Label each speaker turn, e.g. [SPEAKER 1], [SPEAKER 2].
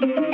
[SPEAKER 1] thank you